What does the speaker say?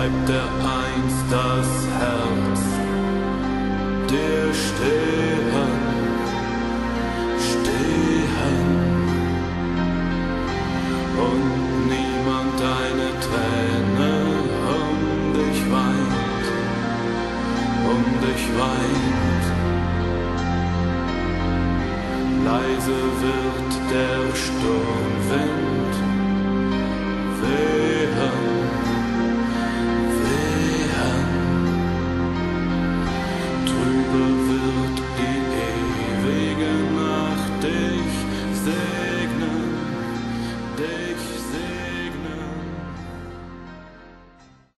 bleibt der einst das Herz. Dir stehen, stehen. Und niemand deine Träne um dich weint, um dich weint. Leise wird der Sturmwind.